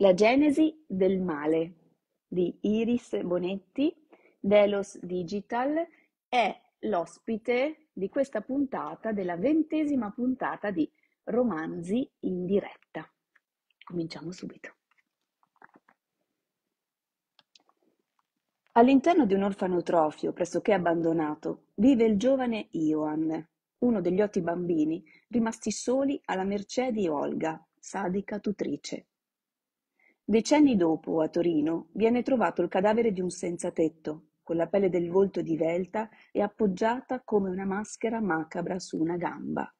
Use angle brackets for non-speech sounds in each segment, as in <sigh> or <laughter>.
La genesi del male di Iris Bonetti, Delos Digital, è l'ospite di questa puntata, della ventesima puntata di Romanzi in diretta. Cominciamo subito. All'interno di un orfanotrofio pressoché abbandonato vive il giovane Ioan, uno degli otto bambini rimasti soli alla mercé di Olga, sadica tutrice. Decenni dopo, a Torino, viene trovato il cadavere di un senzatetto, con la pelle del volto divelta e appoggiata come una maschera macabra su una gamba.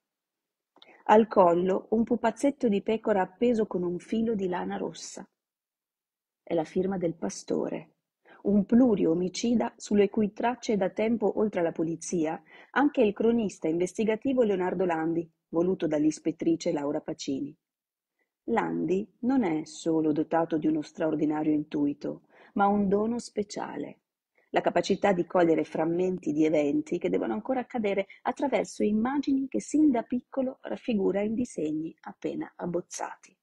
Al collo un pupazzetto di pecora appeso con un filo di lana rossa. È la firma del pastore, un plurio omicida sulle cui tracce da tempo oltre alla polizia anche il cronista investigativo Leonardo Landi, voluto dall'ispettrice Laura Pacini. Landi non è solo dotato di uno straordinario intuito, ma un dono speciale, la capacità di cogliere frammenti di eventi che devono ancora accadere attraverso immagini che sin da piccolo raffigura in disegni appena abbozzati.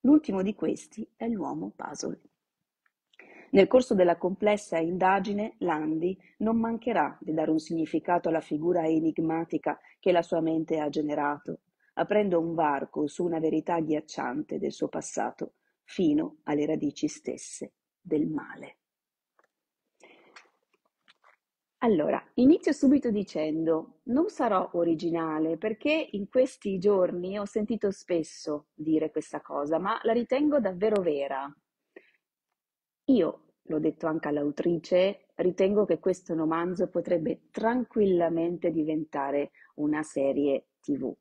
L'ultimo di questi è l'uomo puzzle. Nel corso della complessa indagine Landi non mancherà di dare un significato alla figura enigmatica che la sua mente ha generato aprendo un varco su una verità agghiacciante del suo passato, fino alle radici stesse del male. Allora, inizio subito dicendo, non sarò originale perché in questi giorni ho sentito spesso dire questa cosa, ma la ritengo davvero vera. Io, l'ho detto anche all'autrice, ritengo che questo romanzo potrebbe tranquillamente diventare una serie tv.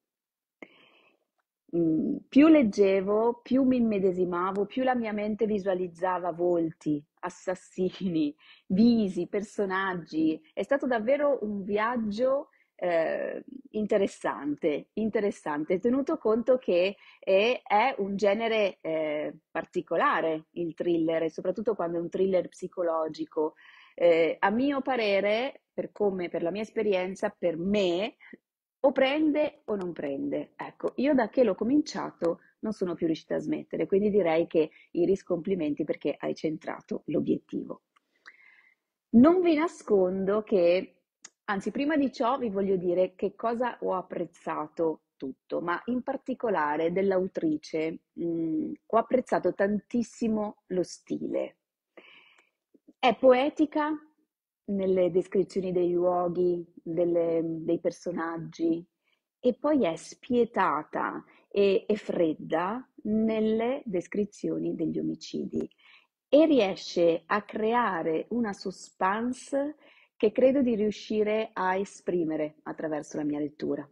Mhmm, più leggevo, più mi immedesimavo, più la mia mente visualizzava volti, assassini, <laughs> visi, personaggi. È stato davvero un viaggio eh, interessante, interessante, tenuto conto che è, è un genere eh, particolare il thriller, soprattutto quando è un thriller psicologico. Eh, a mio parere, per come, per la mia esperienza, per me o prende o non prende. Ecco, io da che l'ho cominciato non sono più riuscita a smettere, quindi direi che Iris complimenti perché hai centrato l'obiettivo. Non vi nascondo che, anzi prima di ciò vi voglio dire che cosa ho apprezzato tutto, ma in particolare dell'autrice mh, mm, ho apprezzato tantissimo lo stile. È poetica, nelle descrizioni dei luoghi, delle, dei personaggi e poi è spietata e, e fredda nelle descrizioni degli omicidi e riesce a creare una suspense che credo di riuscire a esprimere attraverso la mia lettura.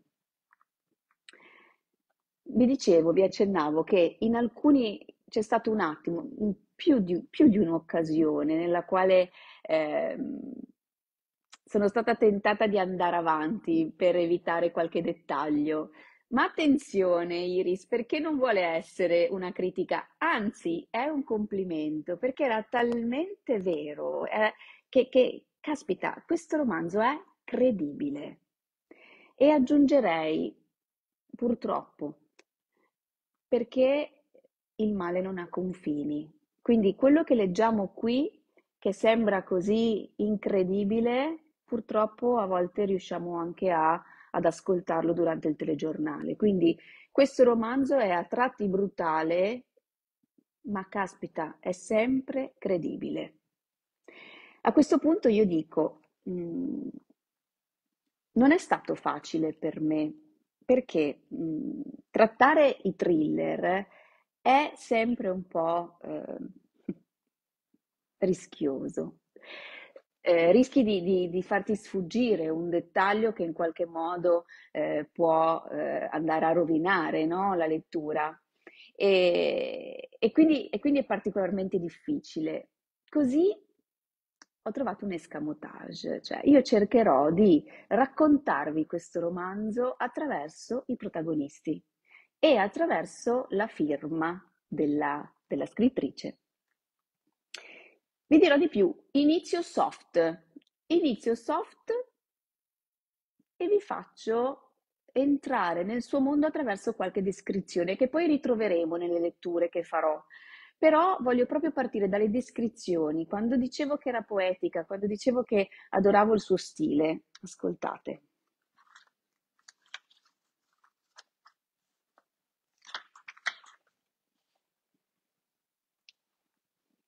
Vi dicevo, vi accennavo che in alcuni c'è stato un attimo, più di, più di un'occasione nella quale eh, sono stata tentata di andare avanti per evitare qualche dettaglio. Ma attenzione Iris, perché non vuole essere una critica, anzi è un complimento, perché era talmente vero eh, che, che, caspita, questo romanzo è credibile. E aggiungerei, purtroppo, perché il male non ha confini. Quindi quello che leggiamo qui che sembra così incredibile, purtroppo a volte riusciamo anche a, ad ascoltarlo durante il telegiornale. Quindi questo romanzo è a tratti brutale, ma caspita, è sempre credibile. A questo punto io dico, mh, mm, non è stato facile per me, perché mh, mm, trattare i thriller è sempre un po'... Eh, rischioso. Eh, rischi di, di, di, farti sfuggire un dettaglio che in qualche modo eh, può eh, andare a rovinare no? la lettura e, e, quindi, e, quindi, è particolarmente difficile. Così ho trovato un escamotage, cioè io cercherò di raccontarvi questo romanzo attraverso i protagonisti e attraverso la firma della, della scrittrice. Vi dirò di più, inizio soft, inizio soft e vi faccio entrare nel suo mondo attraverso qualche descrizione che poi ritroveremo nelle letture che farò. Però voglio proprio partire dalle descrizioni, quando dicevo che era poetica, quando dicevo che adoravo il suo stile. Ascoltate.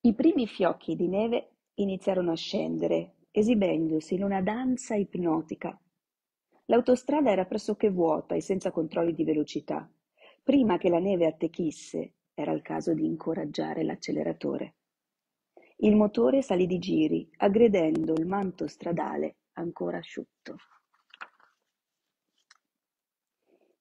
I primi fiocchi di neve iniziarono a scendere, esibendosi in una danza ipnotica. L'autostrada era pressoché vuota e senza controlli di velocità. Prima che la neve attecchisse, era il caso di incoraggiare l'acceleratore. Il motore salì di giri, aggredendo il manto stradale ancora asciutto.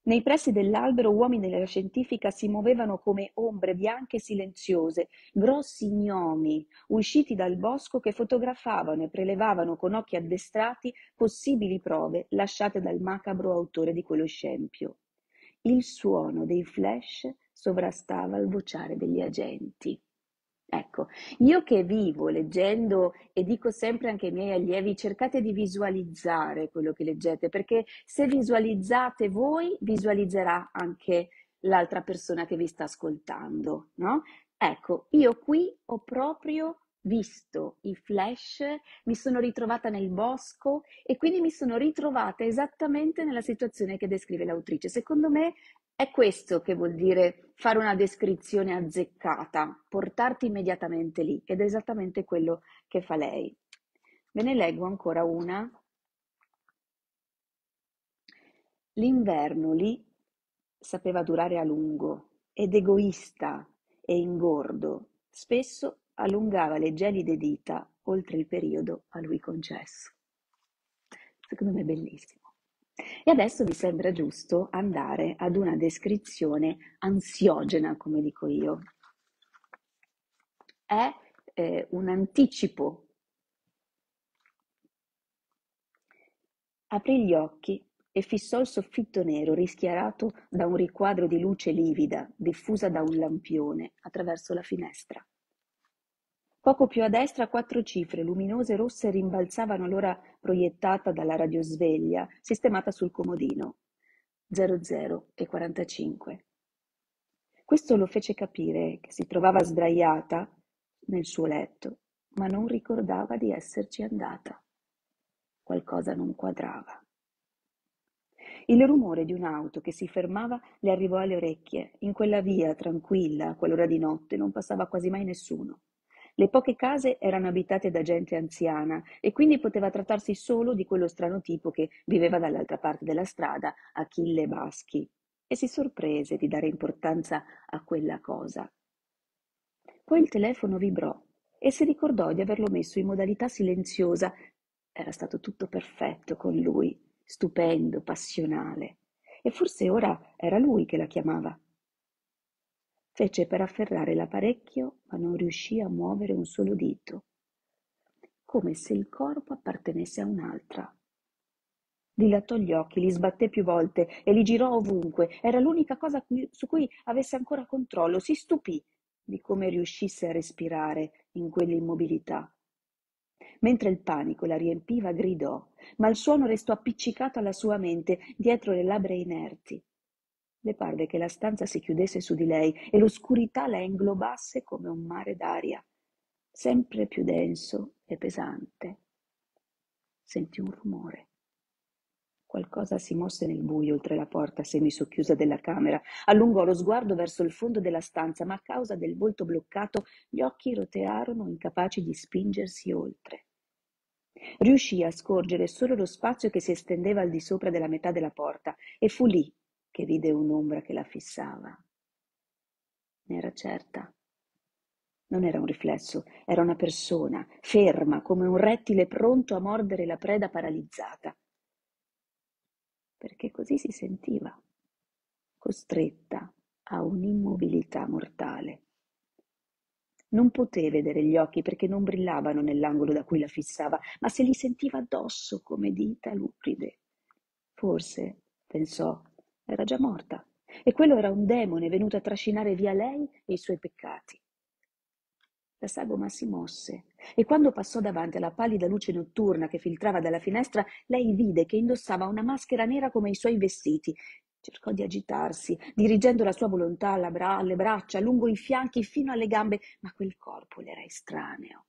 Nei pressi dell'albero uomini della scientifica si muovevano come ombre bianche e silenziose, grossi gnomi usciti dal bosco che fotografavano e prelevavano con occhi addestrati possibili prove lasciate dal macabro autore di quello scempio. Il suono dei flash sovrastava il vociare degli agenti. Ecco, io che vivo leggendo e dico sempre anche ai miei allievi, cercate di visualizzare quello che leggete, perché se visualizzate voi, visualizzerà anche l'altra persona che vi sta ascoltando, no? Ecco, io qui ho proprio visto i flash, mi sono ritrovata nel bosco e quindi mi sono ritrovata esattamente nella situazione che descrive l'autrice. Secondo me è questo che vuol dire fare una descrizione azzeccata, portarti immediatamente lì ed è esattamente quello che fa lei. Ve ne leggo ancora una. L'inverno lì sapeva durare a lungo ed egoista e ingordo, spesso allungava le gelide dita oltre il periodo a lui concesso. Secondo me è bellissimo. E adesso mi sembra giusto andare ad una descrizione ansiogena, come dico io. È eh, un anticipo. Aprì gli occhi e fissò il soffitto nero rischiarato da un riquadro di luce livida diffusa da un lampione attraverso la finestra. Poco più a destra quattro cifre luminose rosse rimbalzavano l'ora proiettata dalla radiosveglia sistemata sul comodino. 00 e 45. Questo lo fece capire che si trovava sdraiata nel suo letto, ma non ricordava di esserci andata. Qualcosa non quadrava. Il rumore di un'auto che si fermava le arrivò alle orecchie. In quella via, tranquilla, a quell'ora di notte, non passava quasi mai nessuno. Le poche case erano abitate da gente anziana e quindi poteva trattarsi solo di quello strano tipo che viveva dall'altra parte della strada, Achille Baschi, e si sorprese di dare importanza a quella cosa. Poi il telefono vibrò e si ricordò di averlo messo in modalità silenziosa. Era stato tutto perfetto con lui, stupendo, passionale. E forse ora era lui che la chiamava. Fece per afferrare l'apparecchio, ma non riuscì a muovere un solo dito, come se il corpo appartenesse a un'altra. Dilatò gli occhi, li sbatté più volte e li girò ovunque. Era l'unica cosa su cui avesse ancora controllo. Si stupì di come riuscisse a respirare in quell'immobilità. Mentre il panico la riempiva, gridò, ma il suono restò appiccicato alla sua mente, dietro le labbra inerti. Le parve che la stanza si chiudesse su di lei e l'oscurità la inglobasse come un mare d'aria, sempre più denso e pesante. Sentì un rumore. Qualcosa si mosse nel buio oltre la porta semisocchiusa della camera. Allungò lo sguardo verso il fondo della stanza, ma a causa del volto bloccato gli occhi rotearono incapaci di spingersi oltre. Riuscì a scorgere solo lo spazio che si estendeva al di sopra della metà della porta e fu lì che vide un'ombra che la fissava. Ne era certa. Non era un riflesso, era una persona, ferma come un rettile pronto a mordere la preda paralizzata. Perché così si sentiva, costretta a un'immobilità mortale. Non poté vedere gli occhi perché non brillavano nell'angolo da cui la fissava, ma se li sentiva addosso come dita lupride. Forse, pensò, era già morta e quello era un demone venuto a trascinare via lei e i suoi peccati. La sagoma si mosse e quando passò davanti alla pallida luce notturna che filtrava dalla finestra, lei vide che indossava una maschera nera come i suoi vestiti Cercò di agitarsi, dirigendo la sua volontà alla bra- alle braccia, lungo i fianchi fino alle gambe, ma quel corpo le era estraneo.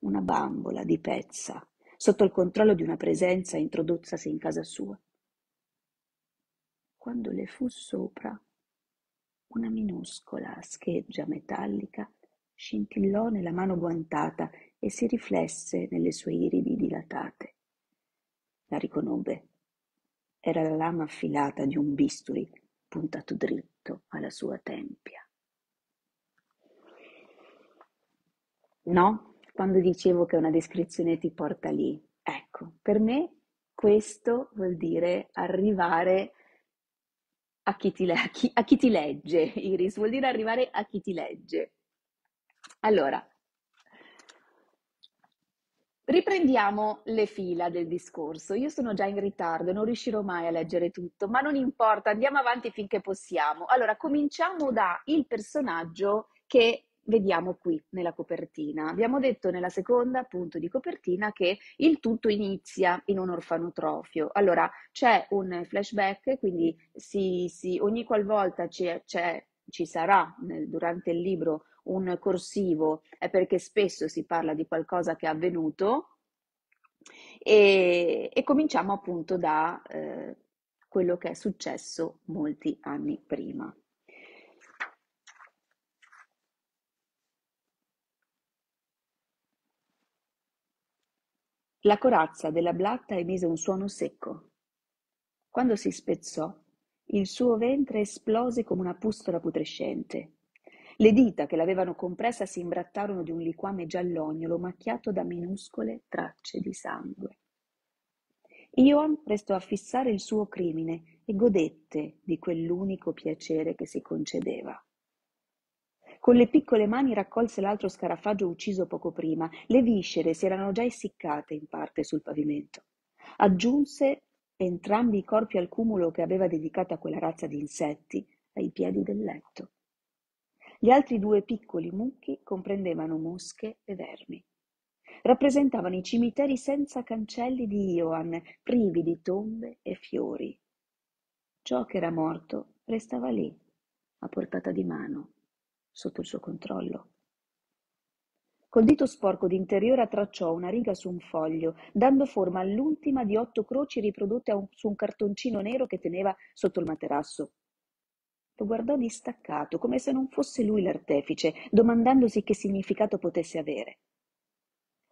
Una bambola di pezza, sotto il controllo di una presenza introdottasi in casa sua. Quando le fu sopra, una minuscola scheggia metallica scintillò nella mano guantata e si riflesse nelle sue iridi dilatate. La riconobbe. Era la lama affilata di un bisturi puntato dritto alla sua tempia. No? Quando dicevo che una descrizione ti porta lì. Ecco, per me questo vuol dire arrivare a chi ti, a chi, a chi ti legge, Iris, vuol dire arrivare a chi ti legge. Allora, Riprendiamo le fila del discorso. Io sono già in ritardo, non riuscirò mai a leggere tutto, ma non importa, andiamo avanti finché possiamo. Allora, cominciamo da il personaggio che vediamo qui nella copertina. Abbiamo detto nella seconda punto di copertina che il tutto inizia in un orfanotrofio. Allora, c'è un flashback, quindi si, si, ogni qualvolta c'è, c'è, ci sarà nel, durante il libro un corsivo è perché spesso si parla di qualcosa che è avvenuto e, e cominciamo appunto da eh, quello che è successo molti anni prima. La corazza della blatta emise un suono secco. Quando si spezzò, il suo ventre esplose come una pustola putrescente. Le dita che l'avevano compressa si imbrattarono di un liquame giallognolo macchiato da minuscole tracce di sangue. Ion restò a fissare il suo crimine e godette di quell'unico piacere che si concedeva. Con le piccole mani raccolse l'altro scarafaggio ucciso poco prima. Le viscere si erano già essiccate in parte sul pavimento. Aggiunse entrambi i corpi al cumulo che aveva dedicato a quella razza di insetti ai piedi del letto. Gli altri due piccoli mucchi comprendevano mosche e vermi. Rappresentavano i cimiteri senza cancelli di Ioan, privi di tombe e fiori. Ciò che era morto restava lì, a portata di mano, sotto il suo controllo. Col dito sporco d'interiore tracciò una riga su un foglio, dando forma all'ultima di otto croci riprodotte un, su un cartoncino nero che teneva sotto il materasso. Lo guardò distaccato, come se non fosse lui l'artefice, domandandosi che significato potesse avere.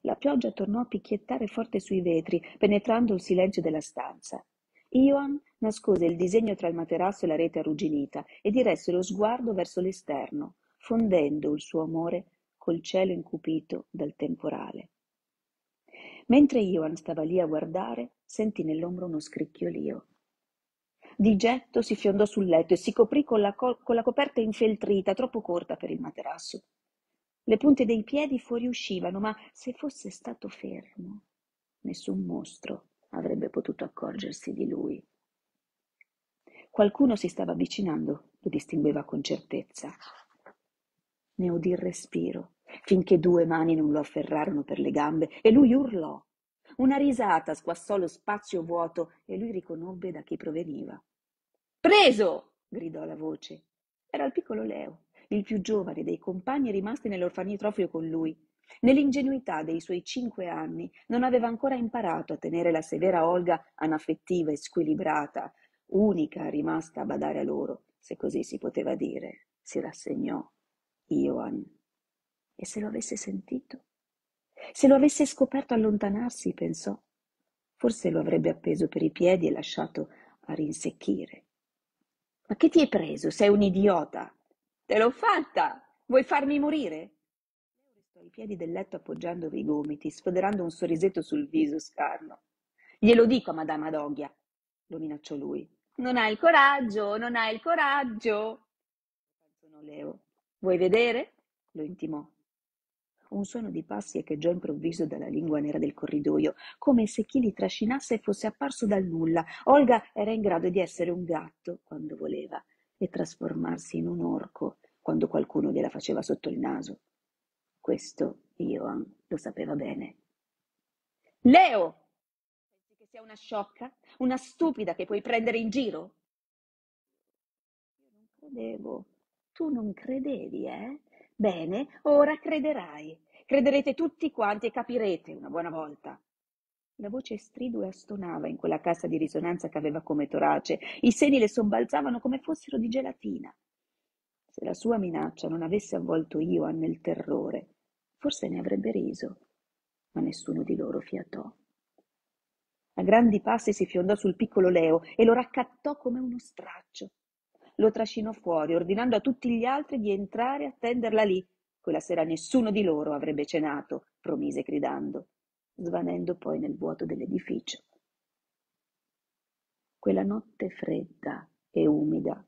La pioggia tornò a picchiettare forte sui vetri, penetrando il silenzio della stanza. Ioan nascose il disegno tra il materasso e la rete arrugginita e diresse lo sguardo verso l'esterno, fondendo il suo amore col cielo incupito dal temporale. Mentre Ioan stava lì a guardare, sentì nell'ombra uno scricchiolio. Di getto si fiondò sul letto e si coprì con la, co- con la coperta infeltrita, troppo corta per il materasso. Le punte dei piedi fuoriuscivano, ma se fosse stato fermo, nessun mostro avrebbe potuto accorgersi di lui. Qualcuno si stava avvicinando, lo distingueva con certezza. Ne udì il respiro, finché due mani non lo afferrarono per le gambe e lui urlò. Una risata squassò lo spazio vuoto e lui riconobbe da chi proveniva. Preso! gridò la voce. Era il piccolo Leo, il più giovane dei compagni rimasti nell'orfanitrofio con lui. Nell'ingenuità dei suoi cinque anni non aveva ancora imparato a tenere la severa Olga anaffettiva e squilibrata, unica rimasta a badare a loro, se così si poteva dire. Si rassegnò. Ioan. E se lo avesse sentito? Se lo avesse scoperto allontanarsi, pensò. Forse lo avrebbe appeso per i piedi e lasciato a rinsecchire. Ma che ti hai preso? Sei un idiota. Te l'ho fatta. Vuoi farmi morire? Restò ai piedi del letto appoggiandovi i gomiti, sfoderando un sorrisetto sul viso scarno. Glielo dico a Madama Doghia, lo minacciò lui. Non hai il coraggio, non hai il coraggio. Leo. Vuoi vedere? lo intimò. Un suono di passi echeggiò improvviso dalla lingua nera del corridoio, come se chi li trascinasse fosse apparso dal nulla. Olga era in grado di essere un gatto quando voleva e trasformarsi in un orco quando qualcuno gliela faceva sotto il naso. Questo Ioan lo sapeva bene. Leo! Pensi che sia una sciocca? Una stupida che puoi prendere in giro? credevo. Tu non credevi, eh? Bene, ora crederai. Crederete tutti quanti e capirete una buona volta. La voce stridula stonava in quella cassa di risonanza che aveva come torace. I seni le sobbalzavano come fossero di gelatina. Se la sua minaccia non avesse avvolto Ioan nel terrore, forse ne avrebbe riso, ma nessuno di loro fiatò. A grandi passi si fiondò sul piccolo Leo e lo raccattò come uno straccio. Lo trascinò fuori, ordinando a tutti gli altri di entrare e attenderla lì. Quella sera nessuno di loro avrebbe cenato, promise gridando svanendo poi nel vuoto dell'edificio. Quella notte fredda e umida,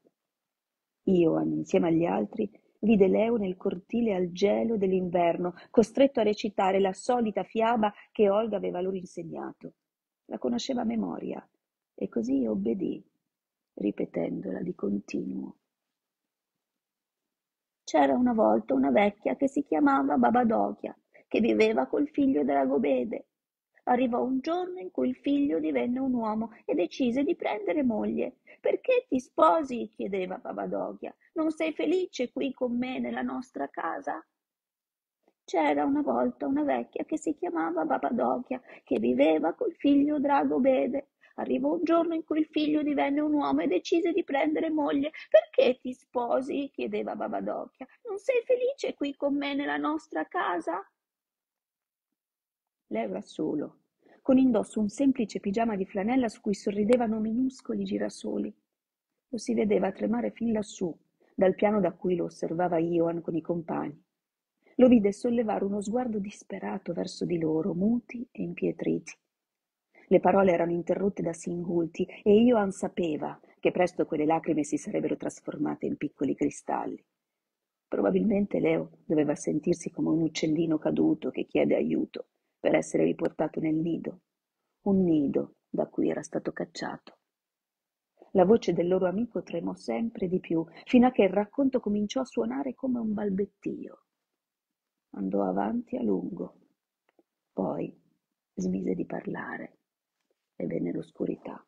Ioan, insieme agli altri, vide Leo nel cortile al gelo dell'inverno, costretto a recitare la solita fiaba che Olga aveva loro insegnato. La conosceva a memoria e così obbedì, ripetendola di continuo. C'era una volta una vecchia che si chiamava Babadochia che viveva col figlio Dragobede. Arrivò un giorno in cui il figlio divenne un uomo e decise di prendere moglie. Perché ti sposi? chiedeva Babadogia. Non sei felice qui con me nella nostra casa? C'era una volta una vecchia che si chiamava Babadogia, che viveva col figlio Dragobede. Arrivò un giorno in cui il figlio divenne un uomo e decise di prendere moglie. Perché ti sposi? chiedeva Babadogia. Non sei felice qui con me nella nostra casa? Lei era solo, con indosso un semplice pigiama di flanella su cui sorridevano minuscoli girasoli. Lo si vedeva tremare fin lassù, dal piano da cui lo osservava Ioan con i compagni. Lo vide sollevare uno sguardo disperato verso di loro, muti e impietriti. Le parole erano interrotte da singulti e Ioan sapeva che presto quelle lacrime si sarebbero trasformate in piccoli cristalli. Probabilmente Leo doveva sentirsi come un uccellino caduto che chiede aiuto per essere riportato nel nido, un nido da cui era stato cacciato. La voce del loro amico tremò sempre di più, fino a che il racconto cominciò a suonare come un balbettio. Andò avanti a lungo, poi smise di parlare e venne l'oscurità.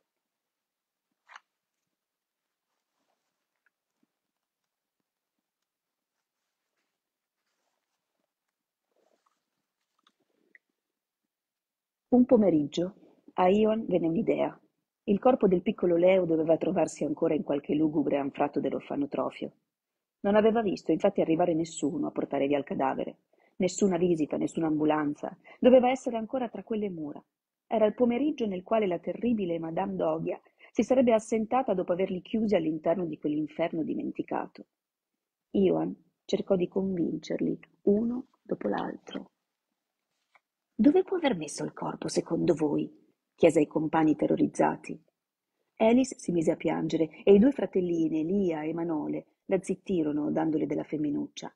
Un pomeriggio a Ion venne un'idea. Il corpo del piccolo Leo doveva trovarsi ancora in qualche lugubre anfratto dell'orfanotrofio. Non aveva visto infatti arrivare nessuno a portare via il cadavere. Nessuna visita, nessuna ambulanza. Doveva essere ancora tra quelle mura. Era il pomeriggio nel quale la terribile Madame Dogia si sarebbe assentata dopo averli chiusi all'interno di quell'inferno dimenticato. Iwan cercò di convincerli, uno dopo l'altro. Dove può aver messo il corpo, secondo voi? chiese ai compagni terrorizzati. Alice si mise a piangere e i due fratellini, Elia e Manole, la zittirono dandole della femminuccia.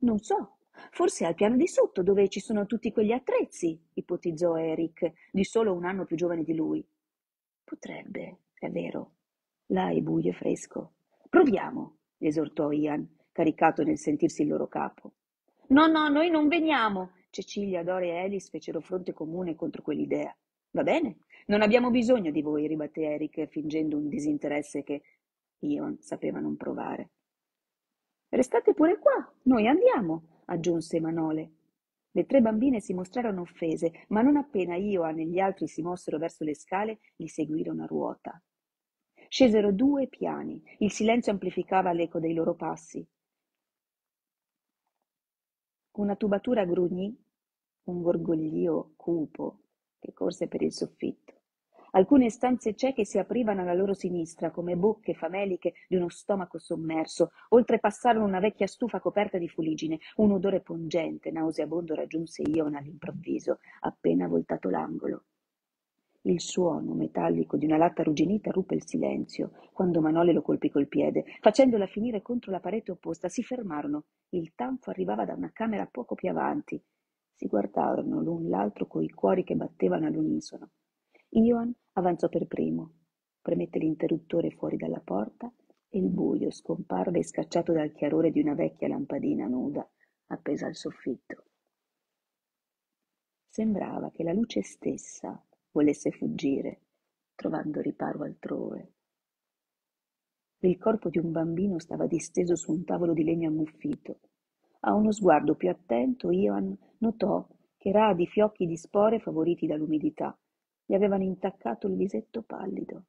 Non so, forse al piano di sotto dove ci sono tutti quegli attrezzi, ipotizzò Eric, di solo un anno più giovane di lui. Potrebbe, è vero. Là è buio e fresco. Proviamo, esortò Ian, caricato nel sentirsi il loro capo. No, no, noi non veniamo, Cecilia, Dore e Alice fecero fronte comune contro quell'idea. Va bene, non abbiamo bisogno di voi, ribatté Eric, fingendo un disinteresse che Ion sapeva non provare. Restate pure qua, noi andiamo, aggiunse Manole. Le tre bambine si mostrarono offese, ma non appena Ioan e gli altri si mossero verso le scale, li seguirono a ruota. Scesero due piani, il silenzio amplificava l'eco dei loro passi. Una tubatura grugnì un gorgoglio cupo che corse per il soffitto. Alcune stanze cieche si aprivano alla loro sinistra come bocche fameliche di uno stomaco sommerso. Oltrepassarono una vecchia stufa coperta di fuligine. Un odore pungente, nauseabondo raggiunse Iona all'improvviso, appena voltato l'angolo. Il suono metallico di una latta arrugginita ruppe il silenzio quando Manole lo colpì col piede, facendola finire contro la parete opposta. Si fermarono. Il tanfo arrivava da una camera poco più avanti si guardarono l'un l'altro coi cuori che battevano all'unisono. Ioan avanzò per primo, premette l'interruttore fuori dalla porta e il buio scomparve scacciato dal chiarore di una vecchia lampadina nuda appesa al soffitto. Sembrava che la luce stessa volesse fuggire, trovando riparo altrove. Il corpo di un bambino stava disteso su un tavolo di legno ammuffito. A uno sguardo più attento, Ivan notò che radi fiocchi di spore favoriti dall'umidità gli avevano intaccato il visetto pallido.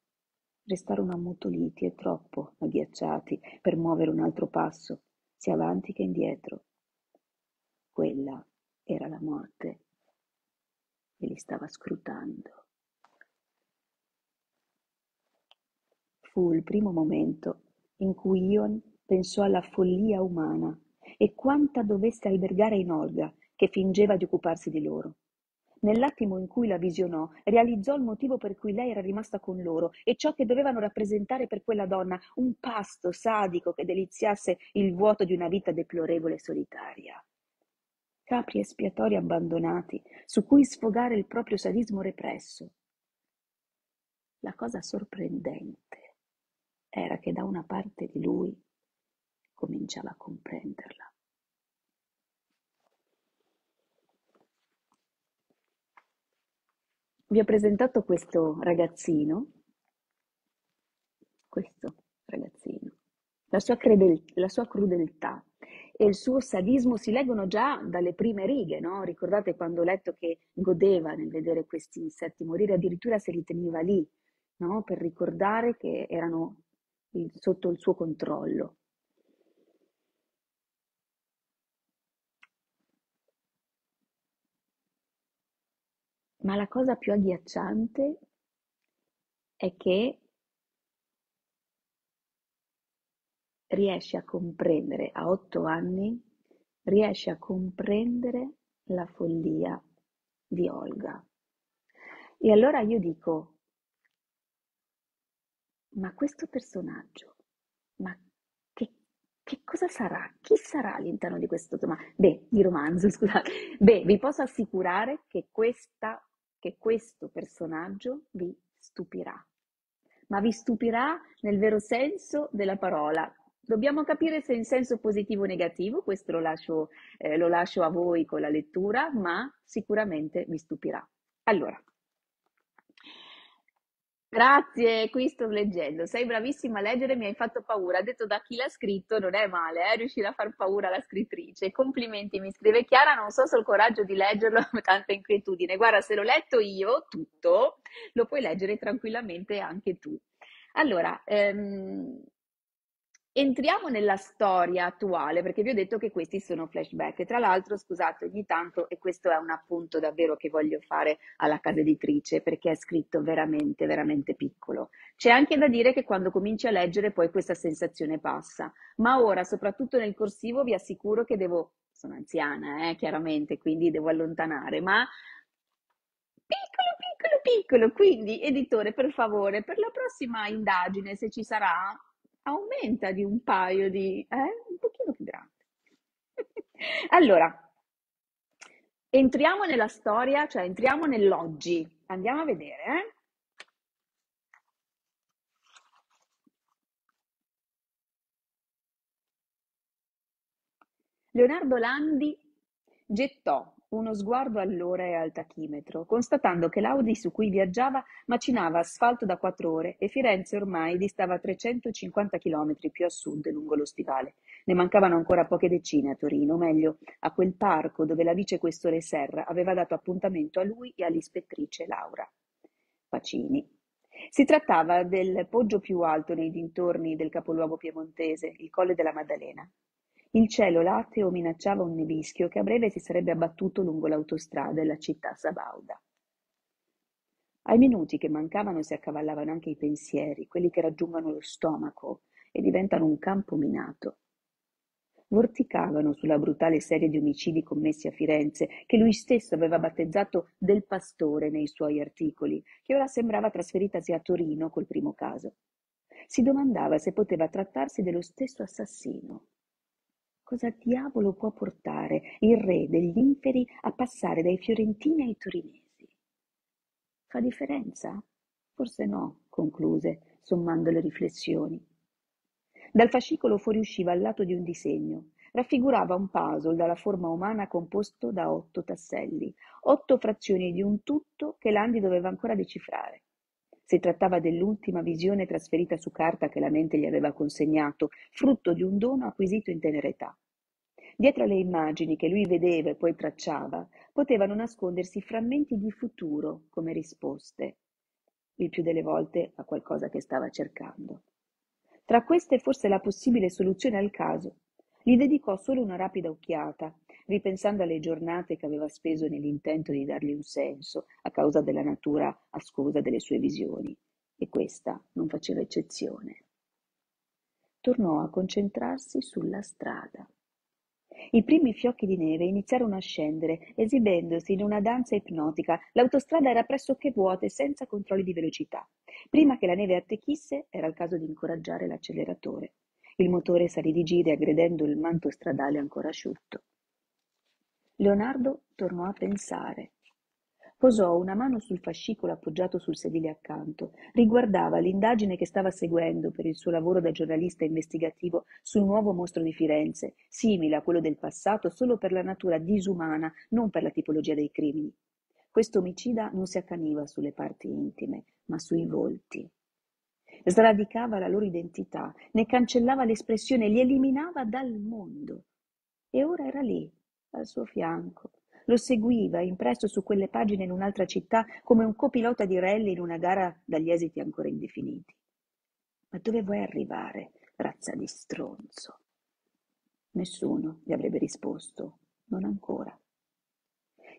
Restarono ammutoliti e troppo agghiacciati per muovere un altro passo, sia avanti che indietro. Quella era la morte e li stava scrutando. Fu il primo momento in cui Ion pensò alla follia umana e quanta dovesse albergare in Olga, che fingeva di occuparsi di loro. Nell'attimo in cui la visionò, realizzò il motivo per cui lei era rimasta con loro e ciò che dovevano rappresentare per quella donna un pasto sadico che deliziasse il vuoto di una vita deplorevole e solitaria. Capri espiatori abbandonati su cui sfogare il proprio sadismo represso. La cosa sorprendente era che da una parte di lui cominciava a comprenderla. Vi ho presentato questo ragazzino, questo ragazzino, la sua, la sua crudeltà e il suo sadismo si leggono già dalle prime righe, no? Ricordate quando ho letto che godeva nel vedere questi insetti morire, addirittura se li teneva lì, no? Per ricordare che erano sotto il suo controllo. Ma la cosa più agghiacciante è che riesce a comprendere, a otto anni, riesce a comprendere la follia di Olga. E allora io dico, ma questo personaggio, ma che, che cosa sarà? Chi sarà all'interno di questo romanzo? Beh, di romanzo, <laughs> scusate. Beh, vi posso assicurare che, questa, che questo personaggio vi stupirà. Ma vi stupirà nel vero senso della parola. Dobbiamo capire se in senso positivo o negativo, questo lo lascio, eh, lo lascio a voi con la lettura, ma sicuramente vi stupirà. Allora, Grazie, qui sto leggendo. Sei bravissima a leggere, mi hai fatto paura. Ha detto da chi l'ha scritto, non è male, eh? riuscire a far paura alla scrittrice. Complimenti, mi scrive Chiara, non so se ho il coraggio di leggerlo, <laughs> tanta inquietudine. Guarda, se l'ho letto io, tutto, lo puoi leggere tranquillamente anche tu. Allora, ehm, Entriamo nella storia attuale, perché vi ho detto che questi sono flashback. Tra l'altro, scusate, ogni tanto, e questo è un appunto davvero che voglio fare alla casa editrice, perché è scritto veramente, veramente piccolo. C'è anche da dire che quando cominci a leggere poi questa sensazione passa. Ma ora, soprattutto nel corsivo, vi assicuro che devo, sono anziana, eh, chiaramente, quindi devo allontanare, ma piccolo, piccolo, piccolo. Quindi, editore, per favore, per la prossima indagine, se ci sarà, aumenta di un paio di... Eh, un pochino più grande. <laughs> allora, entriamo nella storia, cioè entriamo nell'oggi. Andiamo a vedere, eh? Leonardo Landi gettò uno sguardo all'ora e al tachimetro, constatando che l'Audi su cui viaggiava macinava asfalto da quattro ore e Firenze ormai distava 350 chilometri più a sud lungo lo stivale. Ne mancavano ancora poche decine a Torino, o meglio, a quel parco dove la vicequestore Serra aveva dato appuntamento a lui e all'ispettrice Laura Pacini. Si trattava del poggio più alto nei dintorni del capoluogo piemontese, il Colle della Maddalena. Il cielo lateo minacciava un nevischio che a breve si sarebbe abbattuto lungo l'autostrada e la città sabauda. Ai minuti che mancavano si accavallavano anche i pensieri, quelli che raggiungono lo stomaco e diventano un campo minato. Vorticavano sulla brutale serie di omicidi commessi a Firenze, che lui stesso aveva battezzato del pastore nei suoi articoli, che ora sembrava trasferitasi a Torino col primo caso. Si domandava se poteva trattarsi dello stesso assassino Cosa diavolo può portare il re degli inferi a passare dai fiorentini ai torinesi? Fa differenza? Forse no, concluse, sommando le riflessioni. Dal fascicolo fuoriusciva al lato di un disegno. Raffigurava un puzzle dalla forma umana composto da otto tasselli, otto frazioni di un tutto che Landi doveva ancora decifrare. Si trattava dell'ultima visione trasferita su carta che la mente gli aveva consegnato, frutto di un dono acquisito in tenera età. Dietro le immagini che lui vedeva e poi tracciava, potevano nascondersi frammenti di futuro come risposte, il più delle volte a qualcosa che stava cercando. Tra queste forse la possibile soluzione al caso. Gli dedicò solo una rapida occhiata, ripensando alle giornate che aveva speso nell'intento di dargli un senso a causa della natura ascosa delle sue visioni, e questa non faceva eccezione. Tornò a concentrarsi sulla strada. I primi fiocchi di neve iniziarono a scendere, esibendosi in una danza ipnotica. L'autostrada era pressoché vuota e senza controlli di velocità. Prima che la neve attecchisse, era il caso di incoraggiare l'acceleratore. Il motore salì di giri aggredendo il manto stradale ancora asciutto. Leonardo tornò a pensare. Posò una mano sul fascicolo appoggiato sul sedile accanto, riguardava l'indagine che stava seguendo per il suo lavoro da giornalista investigativo sul nuovo mostro di Firenze, simile a quello del passato solo per la natura disumana, non per la tipologia dei crimini. Questo omicida non si accaniva sulle parti intime, ma sui volti. Sradicava la loro identità, ne cancellava l'espressione, li eliminava dal mondo. E ora era lì, al suo fianco, lo seguiva, impresso su quelle pagine in un'altra città, come un copilota di rally in una gara dagli esiti ancora indefiniti. Ma dove vuoi arrivare, razza di stronzo? Nessuno gli avrebbe risposto, non ancora.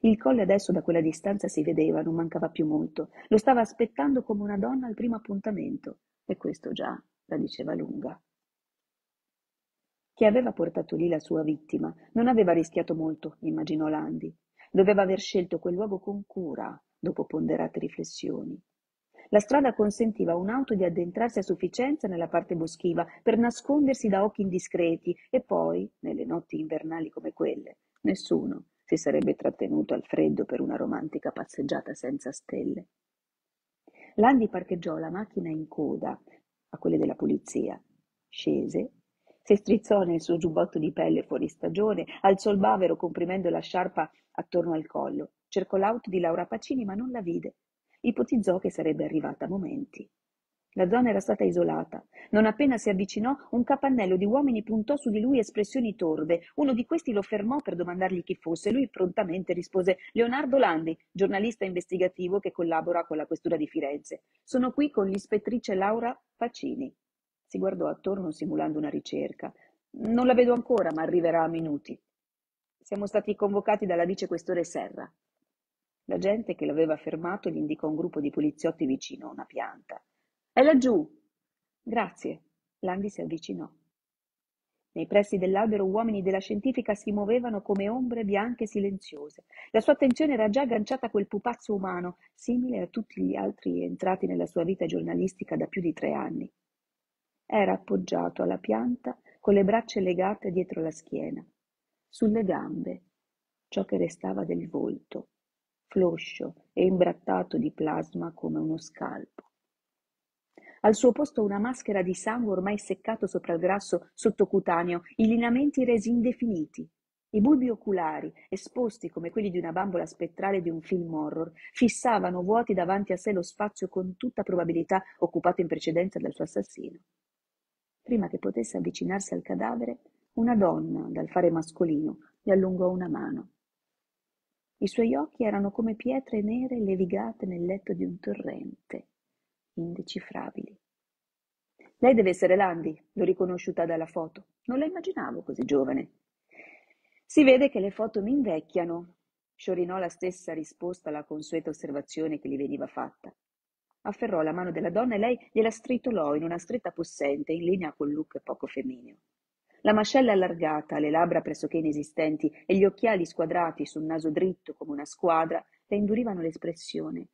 Il colle adesso da quella distanza si vedeva, non mancava più molto. Lo stava aspettando come una donna al primo appuntamento, e questo già la diceva lunga. Chi aveva portato lì la sua vittima non aveva rischiato molto, immaginò Landi. Doveva aver scelto quel luogo con cura, dopo ponderate riflessioni. La strada consentiva a un'auto di addentrarsi a sufficienza nella parte boschiva per nascondersi da occhi indiscreti e poi, nelle notti invernali come quelle, nessuno si sarebbe trattenuto al freddo per una romantica passeggiata senza stelle. Landi parcheggiò la macchina in coda a quelle della polizia, scese si strizzò nel suo giubbotto di pelle fuori stagione, alzò il bavero comprimendo la sciarpa attorno al collo. Cercò l'auto di Laura Pacini ma non la vide. Ipotizzò che sarebbe arrivata a momenti. La zona era stata isolata. Non appena si avvicinò, un capannello di uomini puntò su di lui espressioni torve. Uno di questi lo fermò per domandargli chi fosse. Lui prontamente rispose Leonardo Landi, giornalista investigativo che collabora con la questura di Firenze. Sono qui con l'ispettrice Laura Pacini. Si guardò attorno simulando una ricerca. Non la vedo ancora, ma arriverà a minuti. Siamo stati convocati dalla vicequestore Serra. La gente che l'aveva fermato gli indicò un gruppo di poliziotti vicino a una pianta. È laggiù. Grazie. Landi si avvicinò. Nei pressi dell'albero uomini della scientifica si muovevano come ombre bianche silenziose. La sua attenzione era già agganciata a quel pupazzo umano, simile a tutti gli altri entrati nella sua vita giornalistica da più di tre anni. Era appoggiato alla pianta con le braccia legate dietro la schiena. Sulle gambe, ciò che restava del volto, floscio e imbrattato di plasma come uno scalpo. Al suo posto una maschera di sangue ormai seccato sopra il grasso sottocutaneo, i lineamenti resi indefiniti. I bulbi oculari, esposti come quelli di una bambola spettrale di un film horror, fissavano vuoti davanti a sé lo spazio con tutta probabilità occupato in precedenza dal suo assassino. Prima che potesse avvicinarsi al cadavere, una donna, dal fare mascolino, gli allungò una mano. I suoi occhi erano come pietre nere levigate nel letto di un torrente, indecifrabili. Lei deve essere Landi, l'ho riconosciuta dalla foto. Non la immaginavo così giovane. Si vede che le foto mi invecchiano, sciorinò la stessa risposta alla consueta osservazione che gli veniva fatta. Afferrò la mano della donna e lei gliela stritolò in una stretta possente, in linea col look poco femmineo. La mascella allargata, le labbra pressoché inesistenti e gli occhiali squadrati sul naso dritto come una squadra le indurivano l'espressione.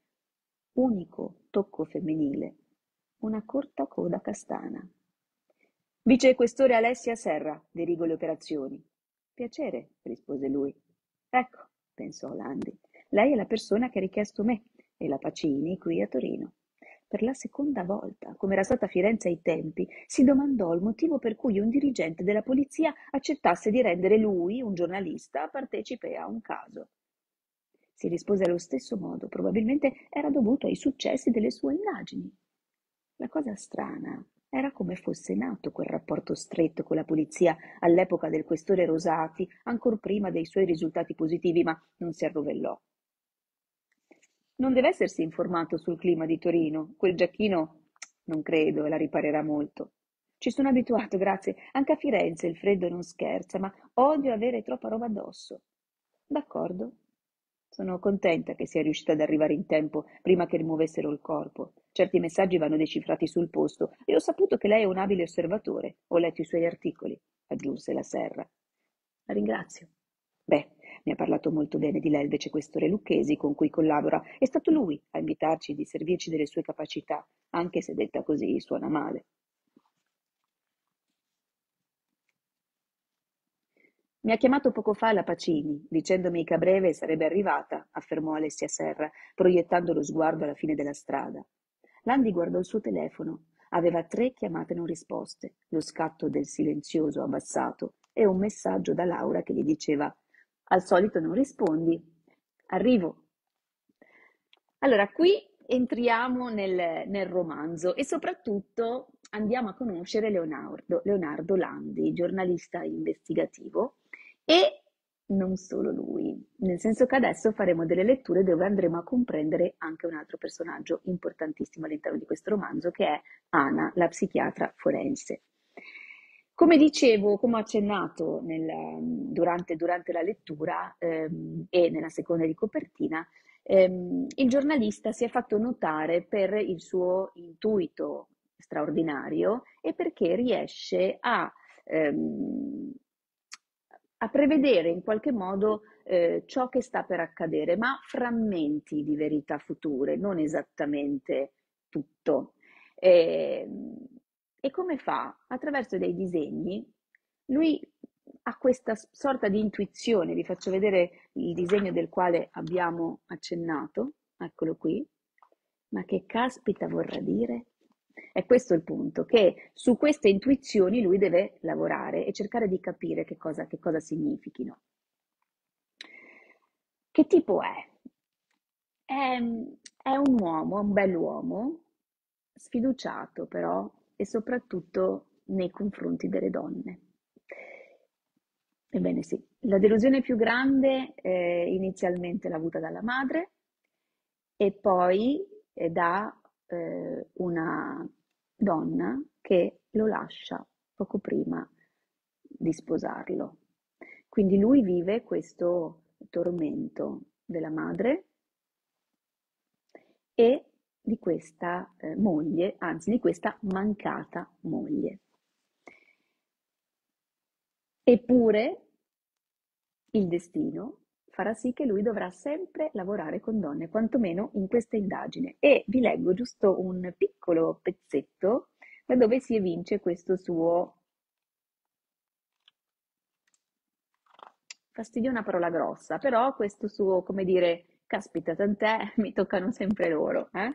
Unico tocco femminile, una corta coda castana. Vicequestore Alessia Serra, dirigo le operazioni. Piacere, rispose lui. Ecco, pensò Landi, lei è la persona che ha richiesto me e la Pacini qui a Torino. Per la seconda volta, come era stata a Firenze ai tempi, si domandò il motivo per cui un dirigente della polizia accettasse di rendere lui, un giornalista, partecipe a un caso. Si rispose allo stesso modo, probabilmente era dovuto ai successi delle sue indagini. La cosa strana era come fosse nato quel rapporto stretto con la polizia all'epoca del questore Rosati, ancor prima dei suoi risultati positivi, ma non si arrovellò. Non deve essersi informato sul clima di Torino. Quel giacchino non credo la riparerà molto. Ci sono abituato, grazie. Anche a Firenze il freddo non scherza, ma odio avere troppa roba addosso. D'accordo. Sono contenta che sia riuscita ad arrivare in tempo prima che rimuovessero il corpo. Certi messaggi vanno decifrati sul posto e ho saputo che lei è un abile osservatore. Ho letto i suoi articoli, aggiunse la serra. La ringrazio. Beh, mi ha parlato molto bene di lei invece questore Lucchesi con cui collabora. È stato lui a invitarci di servirci delle sue capacità, anche se detta così suona male. Mi ha chiamato poco fa la Pacini, dicendomi che a breve sarebbe arrivata, affermò Alessia Serra, proiettando lo sguardo alla fine della strada. Landi guardò il suo telefono. Aveva tre chiamate non risposte, lo scatto del silenzioso abbassato e un messaggio da Laura che gli diceva al solito non rispondi. Arrivo. Allora, qui entriamo nel, nel romanzo e soprattutto andiamo a conoscere Leonardo, Leonardo Landi, giornalista investigativo e non solo lui, nel senso che adesso faremo delle letture dove andremo a comprendere anche un altro personaggio importantissimo all'interno di questo romanzo che è Ana, la psichiatra forense. Come dicevo, come ho accennato nel, durante, durante, la lettura ehm, e nella seconda di copertina, ehm, il giornalista si è fatto notare per il suo intuito straordinario e perché riesce a ehm, a prevedere in qualche modo eh, ciò che sta per accadere, ma frammenti di verità future, non esattamente tutto. E, e come fa? Attraverso dei disegni, lui ha questa sorta di intuizione, vi faccio vedere il disegno del quale abbiamo accennato, eccolo qui, ma che caspita vorrà dire? È questo il punto, che su queste intuizioni lui deve lavorare e cercare di capire che cosa, che cosa significhino. Che tipo è? è? È un uomo, un bell'uomo, sfiduciato però e soprattutto nei confronti delle donne. Ebbene sì, la delusione più grande eh, inizialmente l'ha avuta dalla madre e poi da eh, una donna che lo lascia poco prima di sposarlo. Quindi lui vive questo tormento della madre e di questa eh, moglie, anzi di questa mancata moglie. Eppure il destino farà sì che lui dovrà sempre lavorare con donne, quantomeno in questa indagine. E vi leggo giusto un piccolo pezzetto da dove si evince questo suo fastidio è una parola grossa, però questo suo, come dire, caspita, tant'è, <laughs> mi toccano sempre loro, eh?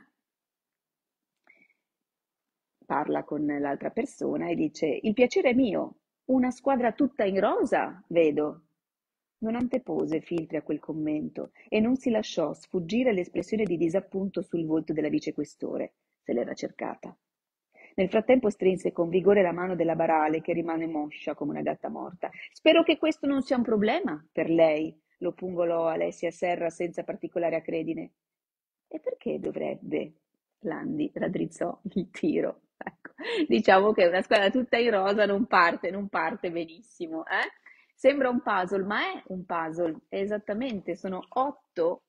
Parla con l'altra persona e dice, il piacere è mio, una squadra tutta in rosa, vedo, non antepose filtri a quel commento e non si lasciò sfuggire l'espressione di disappunto sul volto della vicequestore. Se l'era cercata. Nel frattempo strinse con vigore la mano della Barale, che rimane moscia come una gatta morta. Spero che questo non sia un problema per lei, lo pungolò Alessia Serra senza particolare accredine. E perché dovrebbe? Landi raddrizzò il tiro. Ecco, diciamo che una squadra tutta in rosa non parte, non parte benissimo, eh? Sembra un puzzle, ma è un puzzle, esattamente, sono otto,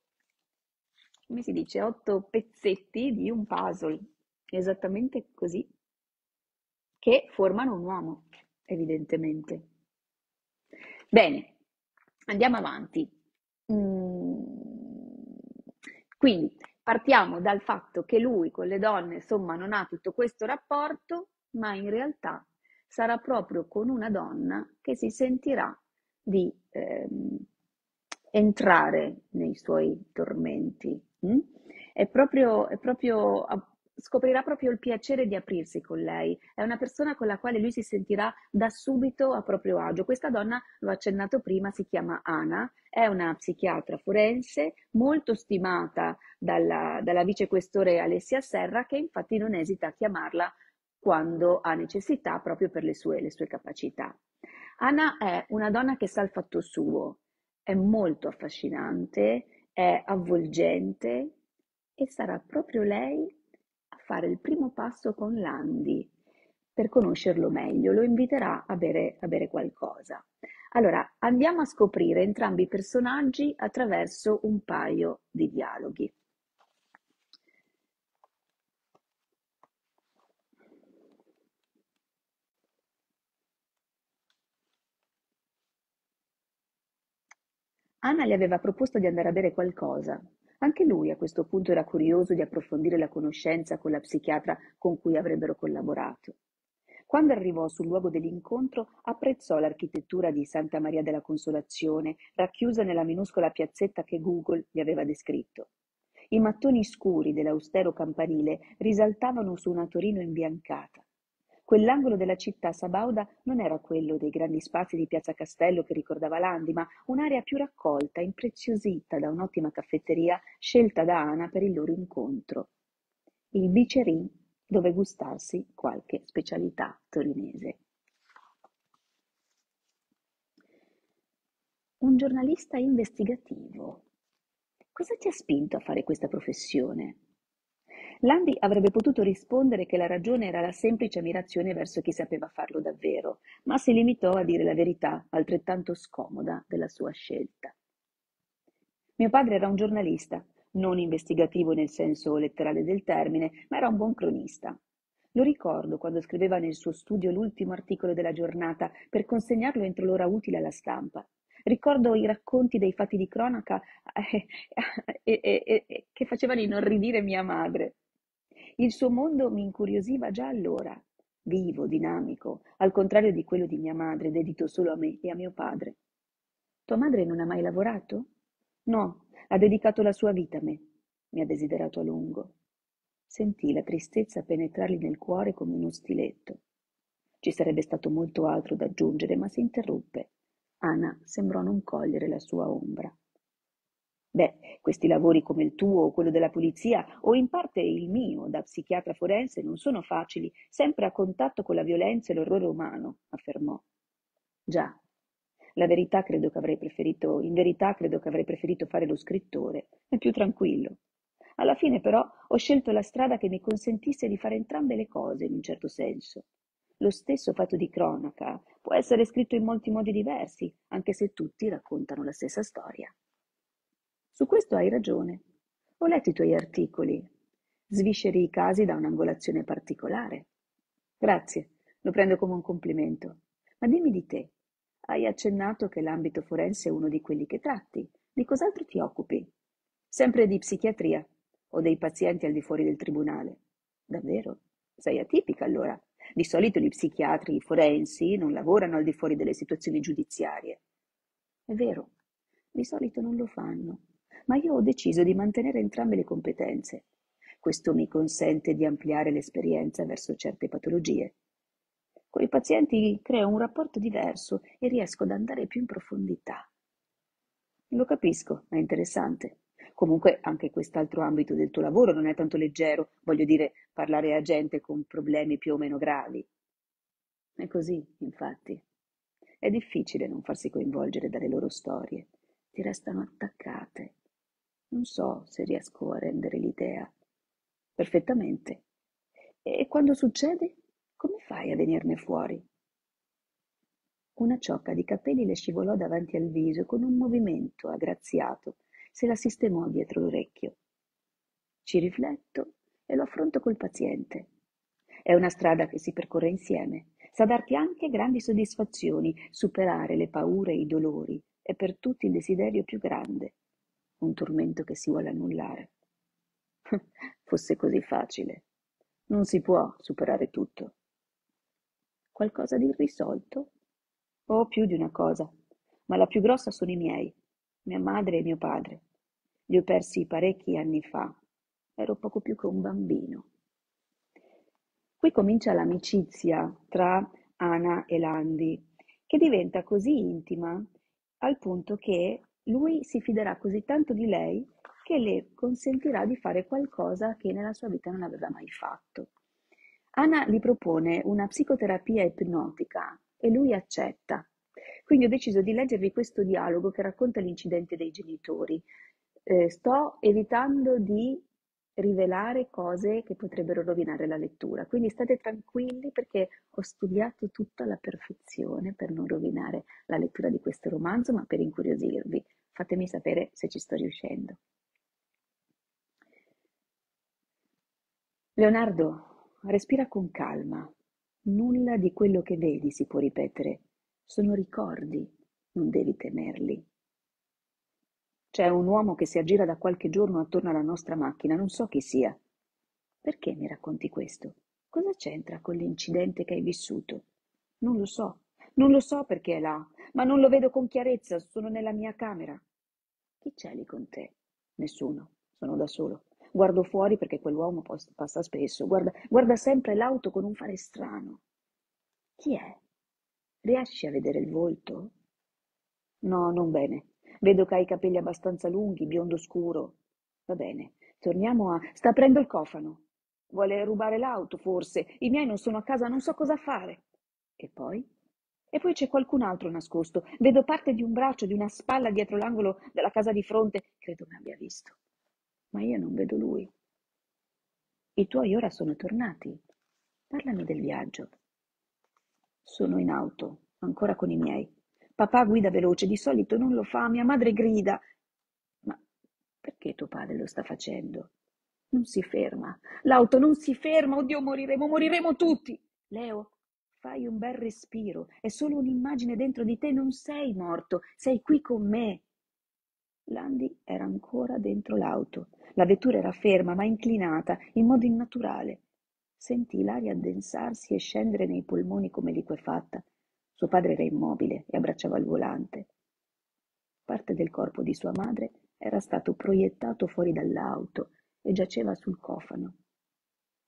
come si dice, otto pezzetti di un puzzle, esattamente così, che formano un uomo, evidentemente. Bene, andiamo avanti. Mm. Quindi partiamo dal fatto che lui con le donne, insomma, non ha tutto questo rapporto, ma in realtà sarà proprio con una donna che si sentirà di ehm, entrare nei suoi tormenti. Mm? È proprio, è proprio scoprirà proprio il piacere di aprirsi con lei. È una persona con la quale lui si sentirà da subito a proprio agio. Questa donna, l'ho accennato prima, si chiama Ana, è una psichiatra forense molto stimata dalla, dalla vicequestore Alessia Serra, che infatti non esita a chiamarla quando ha necessità proprio per le sue, le sue capacità. Ana è una donna che sa il fatto suo, è molto affascinante, è avvolgente e sarà proprio lei fare il primo passo con Landi per conoscerlo meglio, lo inviterà a bere, a bere qualcosa. Allora, andiamo a scoprire entrambi i personaggi attraverso un paio di dialoghi. Anna le aveva proposto di andare a bere qualcosa, anche lui a questo punto era curioso di approfondire la conoscenza con la psichiatra con cui avrebbero collaborato. Quando arrivò sul luogo dell'incontro, apprezzò l'architettura di Santa Maria della Consolazione, racchiusa nella minuscola piazzetta che Google gli aveva descritto. I mattoni scuri dell'austero campanile risaltavano su una Torino imbiancata. Quell'angolo della città sabauda non era quello dei grandi spazi di piazza Castello che ricordava Landi, ma un'area più raccolta, impreziosita da un'ottima caffetteria scelta da Ana per il loro incontro. Il Bicerin, dove gustarsi qualche specialità torinese. Un giornalista investigativo. Cosa ti ha spinto a fare questa professione? Landi avrebbe potuto rispondere che la ragione era la semplice ammirazione verso chi sapeva farlo davvero, ma si limitò a dire la verità altrettanto scomoda della sua scelta. Mio padre era un giornalista, non investigativo nel senso letterale del termine, ma era un buon cronista. Lo ricordo quando scriveva nel suo studio l'ultimo articolo della giornata per consegnarlo entro l'ora utile alla stampa. Ricordo i racconti dei fatti di cronaca eh, eh, <laughs> eh, che facevano inorridire mia madre. Il suo mondo mi incuriosiva già allora, vivo, dinamico, al contrario di quello di mia madre, dedito solo a me e a mio padre. Tua madre non ha mai lavorato? No, ha dedicato la sua vita a me, mi ha desiderato a lungo. Sentì la tristezza penetrargli nel cuore come uno stiletto. Ci sarebbe stato molto altro da aggiungere, ma si interruppe. Anna sembrò non cogliere la sua ombra. Beh, questi lavori come il tuo o quello della polizia, o in parte il mio da psichiatra forense, non sono facili, sempre a contatto con la violenza e l'orrore umano, affermò. Già, la verità credo che avrei preferito, in verità credo che avrei preferito fare lo scrittore, è più tranquillo. Alla fine però ho scelto la strada che mi consentisse di fare entrambe le cose in un certo senso. Lo stesso fatto di cronaca può essere scritto in molti modi diversi, anche se tutti raccontano la stessa storia. Su questo hai ragione. Ho letto i tuoi articoli. Svisceri i casi da un'angolazione particolare. Grazie, lo prendo come un complimento. Ma dimmi di te. Hai accennato che l'ambito forense è uno di quelli che tratti. Di cos'altro ti occupi? Sempre di psichiatria o dei pazienti al di fuori del tribunale. Davvero? Sei atipica allora. Di solito gli psichiatri i forensi non lavorano al di fuori delle situazioni giudiziarie. È vero, di solito non lo fanno ma io ho deciso di mantenere entrambe le competenze. Questo mi consente di ampliare l'esperienza verso certe patologie. Con i pazienti creo un rapporto diverso e riesco ad andare più in profondità. Lo capisco, è interessante. Comunque anche quest'altro ambito del tuo lavoro non è tanto leggero, voglio dire, parlare a gente con problemi più o meno gravi. È così, infatti. È difficile non farsi coinvolgere dalle loro storie. Ti restano attaccate. Non so se riesco a rendere l'idea. Perfettamente. E quando succede, come fai a venirne fuori? Una ciocca di capelli le scivolò davanti al viso e con un movimento aggraziato se la sistemò dietro l'orecchio. Ci rifletto e lo affronto col paziente. È una strada che si percorre insieme. Sa darti anche grandi soddisfazioni, superare le paure e i dolori. È per tutti il desiderio più grande un tormento che si vuole annullare. <laughs> Fosse così facile. Non si può superare tutto. Qualcosa di irrisolto? Ho più di una cosa, ma la più grossa sono i miei, mia madre e mio padre. Li ho persi parecchi anni fa. Ero poco più che un bambino. Qui comincia l'amicizia tra Ana e Landi, che diventa così intima al punto che lui si fiderà così tanto di lei che le consentirà di fare qualcosa che nella sua vita non aveva mai fatto. Anna gli propone una psicoterapia ipnotica e lui accetta. Quindi ho deciso di leggervi questo dialogo che racconta l'incidente dei genitori. Eh, sto evitando di rivelare cose che potrebbero rovinare la lettura, quindi state tranquilli perché ho studiato tutto alla perfezione per non rovinare la lettura di questo romanzo, ma per incuriosirvi. Fatemi sapere se ci sto riuscendo. Leonardo, respira con calma. Nulla di quello che vedi si può ripetere. Sono ricordi, non devi temerli. C'è un uomo che si aggira da qualche giorno attorno alla nostra macchina, non so chi sia. Perché mi racconti questo? Cosa c'entra con l'incidente che hai vissuto? Non lo so. Non lo so perché è là, ma non lo vedo con chiarezza, sono nella mia camera. Chi c'è lì con te? Nessuno, sono da solo. Guardo fuori perché quell'uomo passa spesso, guarda, guarda sempre l'auto con un fare strano. Chi è? Riesci a vedere il volto? No, non bene. Vedo che hai i capelli abbastanza lunghi, biondo scuro. Va bene, torniamo a... Sta aprendo il cofano. Vuole rubare l'auto, forse. I miei non sono a casa, non so cosa fare. E poi? E poi c'è qualcun altro nascosto. Vedo parte di un braccio, di una spalla dietro l'angolo della casa di fronte. Credo mi abbia visto. Ma io non vedo lui. I tuoi ora sono tornati. Parlami del viaggio. Sono in auto, ancora con i miei. Papà guida veloce, di solito non lo fa, mia madre grida. Ma perché tuo padre lo sta facendo? Non si ferma. L'auto non si ferma. Oddio, moriremo, moriremo tutti. Leo, fai un bel respiro. È solo un'immagine dentro di te. Non sei morto. Sei qui con me. Landi era ancora dentro l'auto. La vettura era ferma, ma inclinata, in modo innaturale. Sentì l'aria addensarsi e scendere nei polmoni come liquefatta. Suo padre era immobile e abbracciava il volante. Parte del corpo di sua madre era stato proiettato fuori dall'auto e giaceva sul cofano.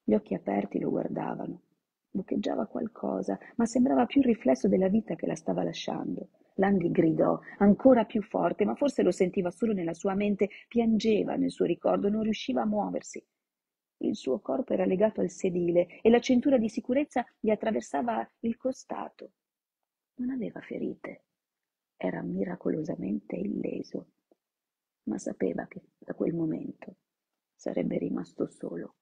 Gli occhi aperti lo guardavano. Boccheggiava qualcosa, ma sembrava più il riflesso della vita che la stava lasciando. Landi gridò ancora più forte, ma forse lo sentiva solo nella sua mente, piangeva nel suo ricordo, non riusciva a muoversi. Il suo corpo era legato al sedile e la cintura di sicurezza gli attraversava il costato. Non aveva ferite, era miracolosamente illeso, ma sapeva che da quel momento sarebbe rimasto solo.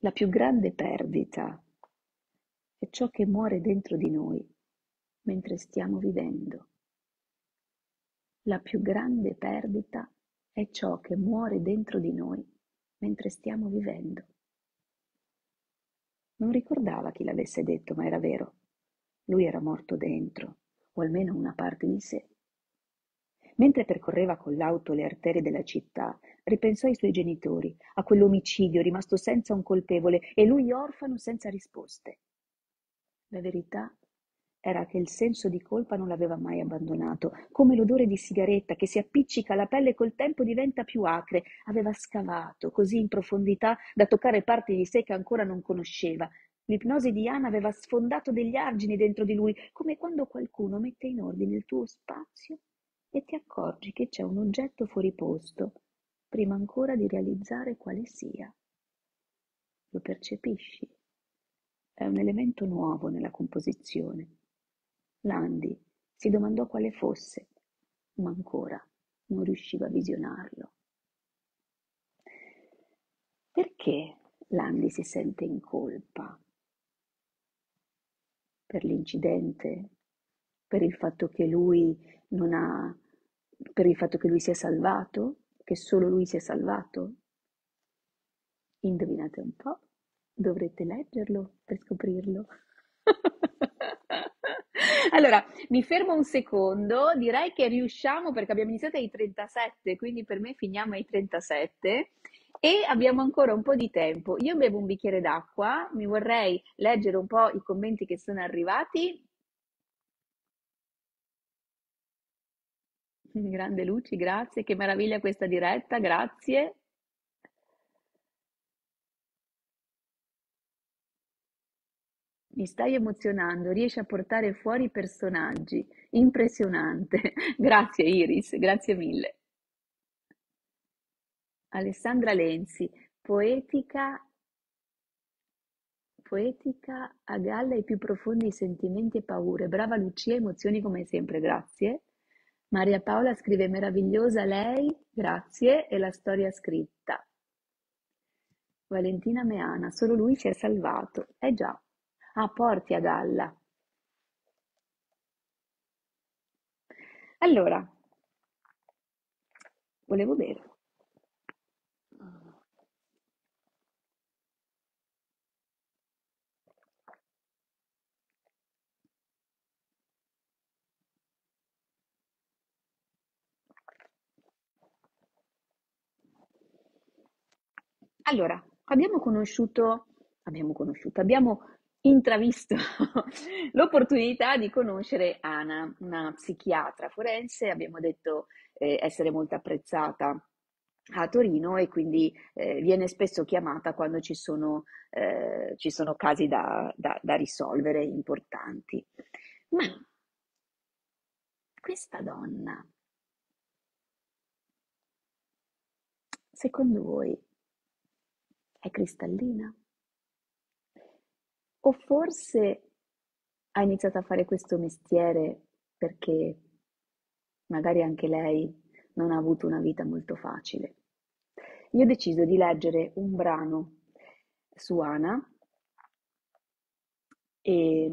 La più grande perdita è ciò che muore dentro di noi mentre stiamo vivendo. La più grande perdita è ciò che muore dentro di noi mentre stiamo vivendo. Non ricordava chi l'avesse detto, ma era vero. Lui era morto dentro, o almeno una parte di sé. Mentre percorreva con l'auto le arterie della città, ripensò ai suoi genitori, a quell'omicidio rimasto senza un colpevole e lui orfano senza risposte. La verità era che il senso di colpa non l'aveva mai abbandonato, come l'odore di sigaretta che si appiccica alla pelle e col tempo diventa più acre. Aveva scavato così in profondità da toccare parti di sé che ancora non conosceva. L'ipnosi di Anna aveva sfondato degli argini dentro di lui, come quando qualcuno mette in ordine il tuo spazio e ti accorgi che c'è un oggetto fuori posto, prima ancora di realizzare quale sia. Lo percepisci? È un elemento nuovo nella composizione Landi si domandò quale fosse, ma ancora non riusciva a visionarlo. Perché Landi si sente in colpa? Per l'incidente? Per il fatto che lui non ha... per il fatto che lui si è salvato? Che solo lui si è salvato? Indovinate un po'? Dovrete leggerlo per scoprirlo. <laughs> Allora, mi fermo un secondo, direi che riusciamo perché abbiamo iniziato ai 37, quindi per me finiamo ai 37 e abbiamo ancora un po' di tempo. Io bevo un bicchiere d'acqua, mi vorrei leggere un po' i commenti che sono arrivati. <laughs> Grande Luci, grazie. Che meraviglia questa diretta, grazie. Mi stai emozionando, riesci a portare fuori personaggi. Impressionante. <laughs> Grazie Iris, grazie mille. Alessandra Lenzi, poetica, poetica a galla i più profondi sentimenti e paure. Brava Lucia, emozioni come sempre, grazie. Maria Paola scrive meravigliosa lei, grazie, e la storia scritta. Valentina Meana, solo lui si è salvato. Eh già. Ah, porti a galla. Allora, volevo bere. Allora, abbiamo conosciuto, abbiamo conosciuto, abbiamo intravisto <laughs> l'opportunità di conoscere Ana, una psichiatra forense, abbiamo detto eh, essere molto apprezzata a Torino e quindi eh, viene spesso chiamata quando ci sono, eh, ci sono casi da, da, da risolvere importanti. Ma questa donna, secondo voi, è cristallina? O forse ha iniziato a fare questo mestiere perché magari anche lei non ha avuto una vita molto facile. Io ho deciso di leggere un brano su Ana e,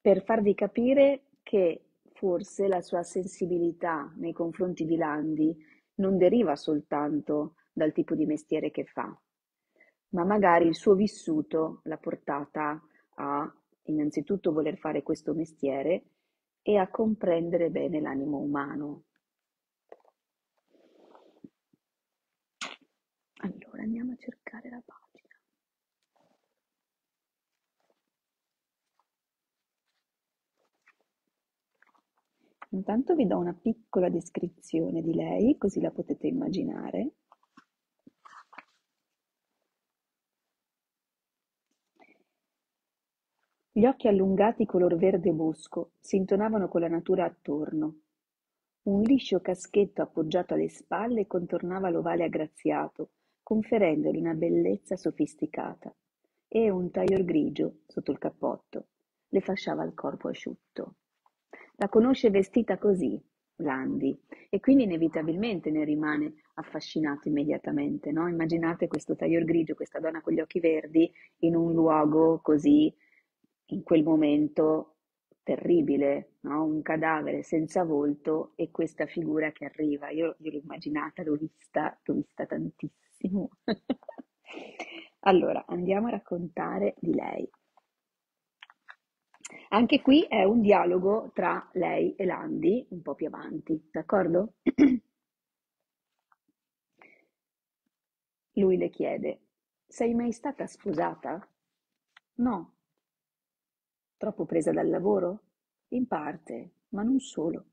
per farvi capire che forse la sua sensibilità nei confronti di Landi non deriva soltanto dal tipo di mestiere che fa, ma magari il suo vissuto l'ha portata a innanzitutto voler fare questo mestiere e a comprendere bene l'animo umano. Allora andiamo a cercare la pagina. Intanto vi do una piccola descrizione di lei, così la potete immaginare. Gli occhi allungati color verde bosco si intonavano con la natura attorno. Un liscio caschetto appoggiato alle spalle contornava l'ovale aggraziato, conferendogli una bellezza sofisticata, e un tailleur grigio, sotto il cappotto, le fasciava il corpo asciutto. La conosce vestita così, Landi, e quindi inevitabilmente ne rimane affascinato immediatamente, no? Immaginate questo tailleur grigio, questa donna con gli occhi verdi, in un luogo così in quel momento terribile, no? un cadavere senza volto e questa figura che arriva. Io, io l'ho immaginata, l'ho vista, l'ho vista tantissimo. <laughs> allora, andiamo a raccontare di lei. Anche qui è un dialogo tra lei e Landi, un po' più avanti, d'accordo? <clears throat> Lui le chiede, sei mai stata sposata? No, Troppo presa dal lavoro? In parte, ma non solo.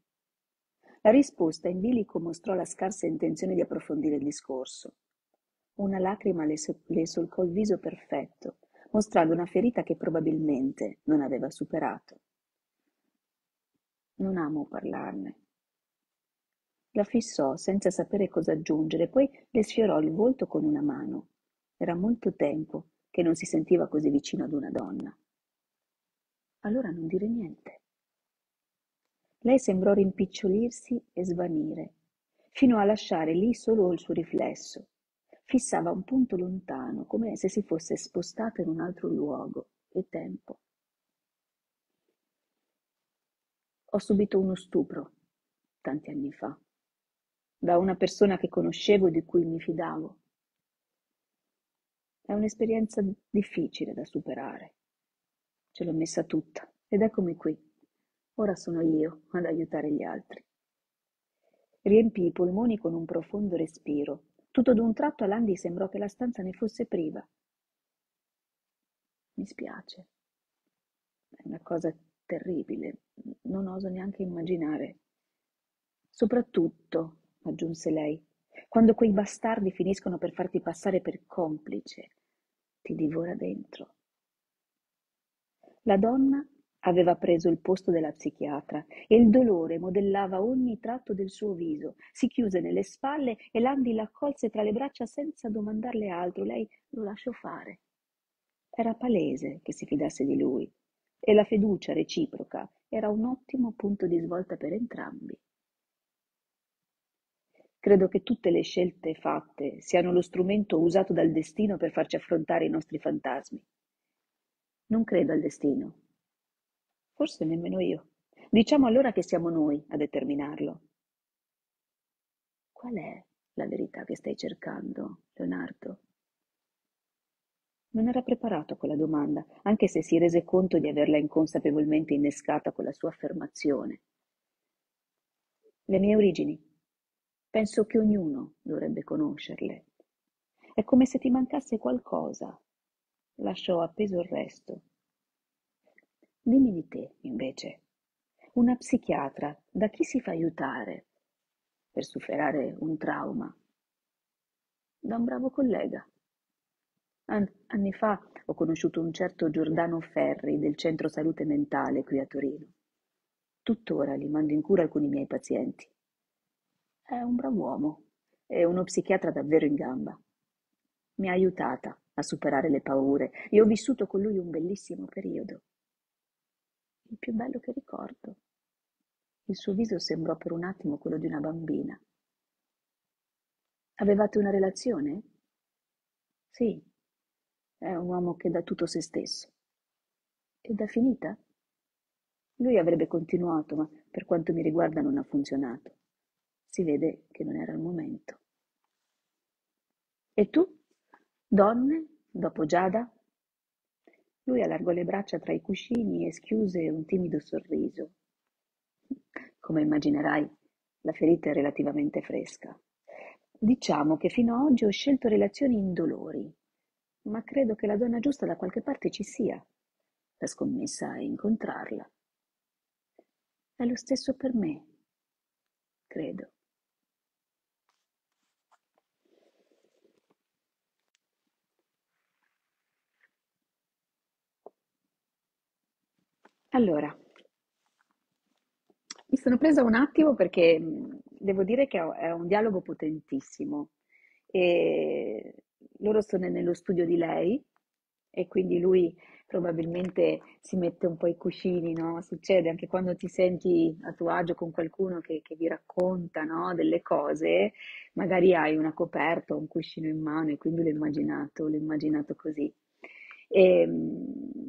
La risposta in bilico mostrò la scarsa intenzione di approfondire il discorso. Una lacrima le, so- le solcò il viso perfetto, mostrando una ferita che probabilmente non aveva superato. Non amo parlarne. La fissò senza sapere cosa aggiungere, poi le sfiorò il volto con una mano. Era molto tempo che non si sentiva così vicino ad una donna. Allora non dire niente. Lei sembrò rimpicciolirsi e svanire, fino a lasciare lì solo il suo riflesso. Fissava un punto lontano, come se si fosse spostata in un altro luogo e tempo. Ho subito uno stupro tanti anni fa, da una persona che conoscevo e di cui mi fidavo. È un'esperienza difficile da superare. Ce l'ho messa tutta ed eccomi qui. Ora sono io ad aiutare gli altri. Riempì i polmoni con un profondo respiro. Tutto d'un tratto a Landi sembrò che la stanza ne fosse priva. Mi spiace. È una cosa terribile. Non oso neanche immaginare Soprattutto, aggiunse lei, quando quei bastardi finiscono per farti passare per complice, ti divora dentro. La donna aveva preso il posto della psichiatra e il dolore modellava ogni tratto del suo viso. Si chiuse nelle spalle e Landi l'accolse tra le braccia senza domandarle altro. Lei lo lasciò fare. Era palese che si fidasse di lui e la fiducia reciproca era un ottimo punto di svolta per entrambi. Credo che tutte le scelte fatte siano lo strumento usato dal destino per farci affrontare i nostri fantasmi. Non credo al destino. Forse nemmeno io. Diciamo allora che siamo noi a determinarlo. Qual è la verità che stai cercando, Leonardo? Non era preparato a quella domanda, anche se si rese conto di averla inconsapevolmente innescata con la sua affermazione. Le mie origini. Penso che ognuno dovrebbe conoscerle. È come se ti mancasse qualcosa. Lasciò appeso il resto. Dimmi di te, invece. Una psichiatra, da chi si fa aiutare per superare un trauma? Da un bravo collega. Anni fa ho conosciuto un certo Giordano Ferri del Centro Salute Mentale qui a Torino. Tuttora gli mando in cura alcuni miei pazienti. È un bravo uomo e uno psichiatra davvero in gamba. Mi ha aiutata a superare le paure e ho vissuto con lui un bellissimo periodo. Il più bello che ricordo. Il suo viso sembrò per un attimo quello di una bambina. Avevate una relazione? Sì, è un uomo che dà tutto se stesso. Ed è finita? Lui avrebbe continuato, ma per quanto mi riguarda non ha funzionato. Si vede che non era il momento. E tu? Donne? Dopo Giada? Lui allargò le braccia tra i cuscini e schiuse un timido sorriso. Come immaginerai, la ferita è relativamente fresca. Diciamo che fino ad oggi ho scelto relazioni indolori, ma credo che la donna giusta da qualche parte ci sia. La scommessa è incontrarla. È lo stesso per me, credo. Allora, mi sono presa un attimo perché devo dire che è un dialogo potentissimo e loro sono nello studio di lei e quindi lui probabilmente si mette un po' i cuscini, no? Succede anche quando ti senti a tuo agio con qualcuno che, che vi racconta, no? Delle cose, magari hai una coperta o un cuscino in mano e quindi l'ho immaginato, l'ho immaginato così. E, ehm,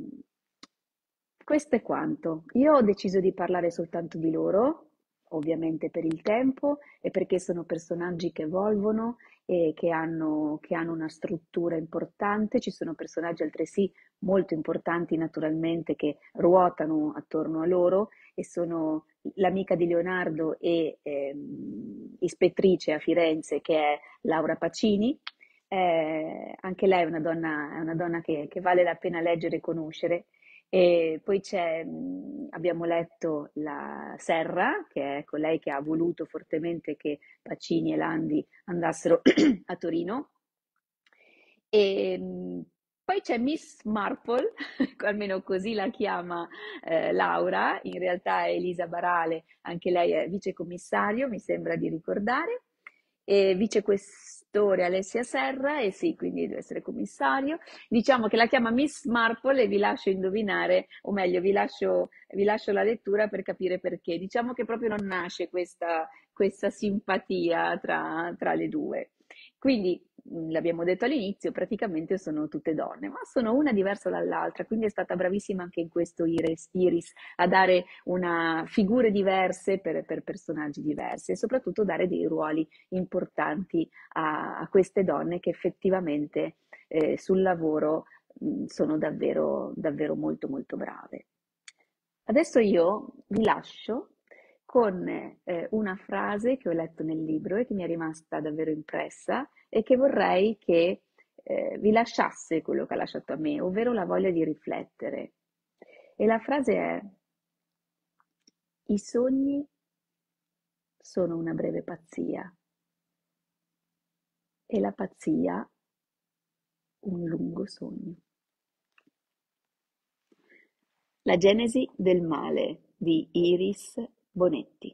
questo è quanto. Io ho deciso di parlare soltanto di loro, ovviamente per il tempo e perché sono personaggi che evolvono e che hanno, che hanno una struttura importante. Ci sono personaggi altresì molto importanti naturalmente che ruotano attorno a loro e sono l'amica di Leonardo e ehm, ispettrice a Firenze che è Laura Pacini. Eh, anche lei è una donna, è una donna che, che vale la pena leggere e conoscere e poi c'è, abbiamo letto la Serra, che è colei che ha voluto fortemente che Pacini e Landi andassero <clears throat> a Torino. E poi c'è Miss Marple, <laughs> almeno così la chiama eh, Laura, in realtà è Elisa Barale, anche lei è vicecommissario, mi sembra di ricordare, e vicequestore direttore Alessia Serra e sì, quindi deve essere commissario. Diciamo che la chiama Miss Marple e vi lascio indovinare, o meglio, vi lascio, vi lascio la lettura per capire perché. Diciamo che proprio non nasce questa, questa simpatia tra, tra le due. Quindi l'abbiamo detto all'inizio, praticamente sono tutte donne, ma sono una diversa dall'altra, quindi è stata bravissima anche in questo Iris, Iris a dare una, figure diverse per, per, personaggi diversi e soprattutto dare dei ruoli importanti a, a queste donne che effettivamente eh, sul lavoro mh, sono davvero, davvero molto molto brave. Adesso io vi lascio con eh, una frase che ho letto nel libro e che mi è rimasta davvero impressa e che vorrei che eh, vi lasciasse quello che ha lasciato a me, ovvero la voglia di riflettere. E la frase è, i sogni sono una breve pazzia e la pazzia un lungo sogno. La genesi del male di Iris Bonetti.